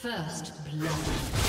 First blood.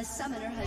A summoner has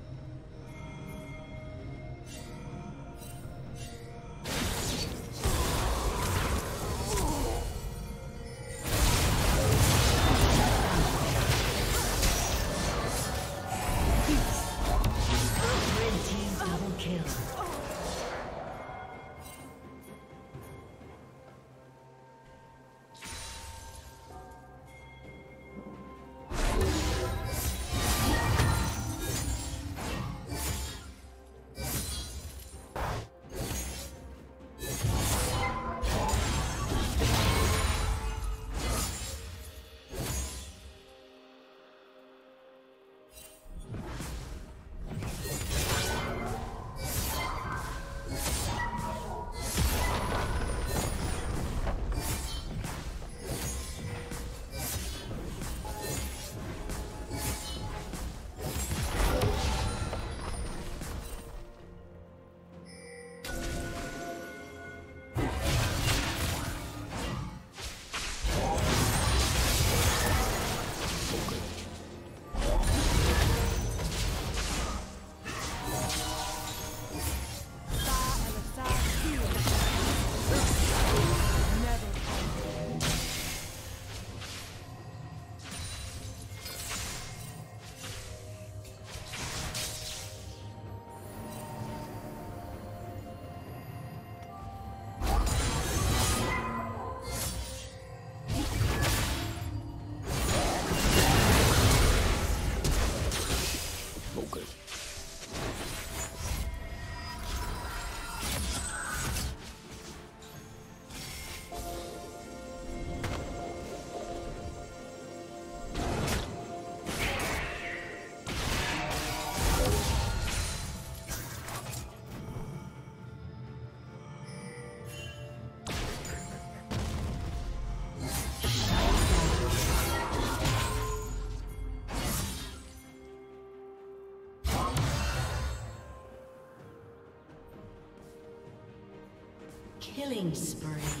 Killing spree.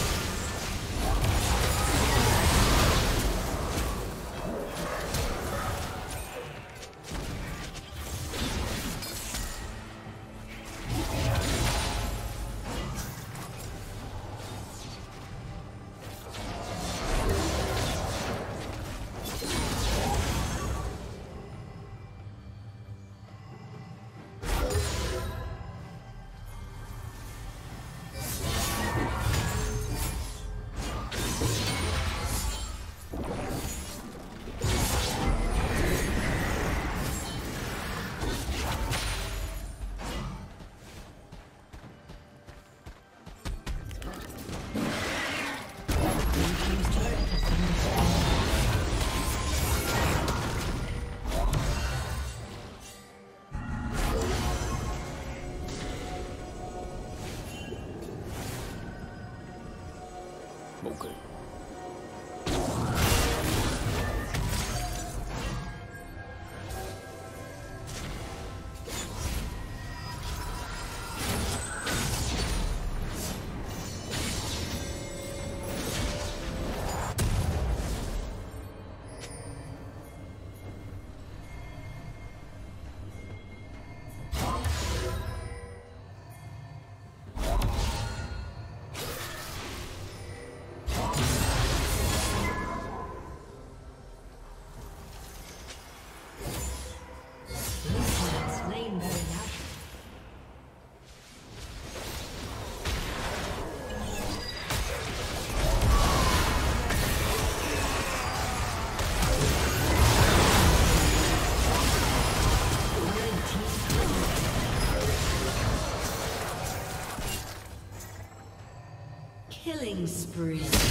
Killing spree.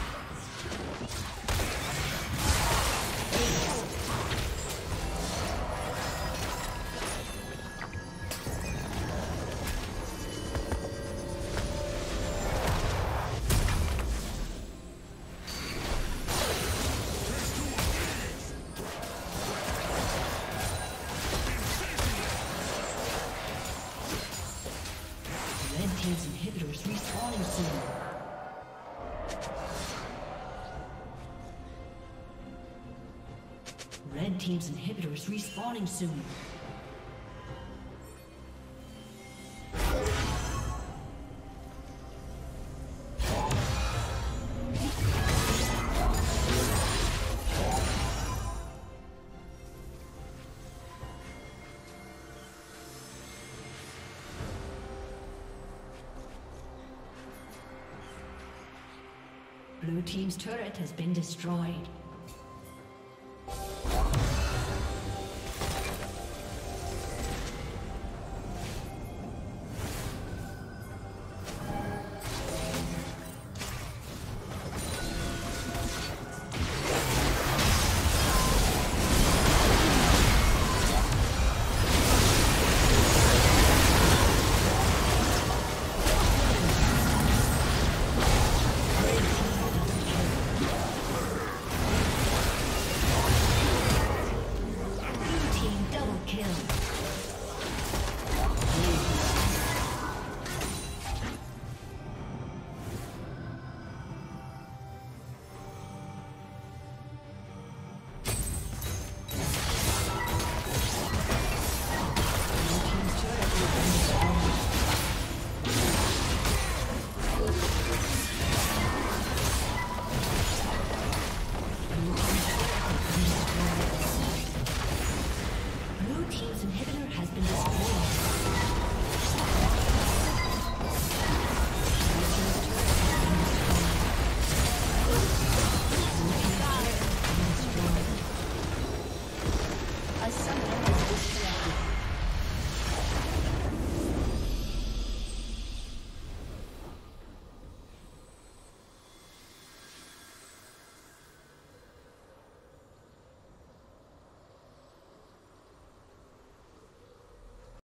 respawning soon. Blue Team's turret has been destroyed.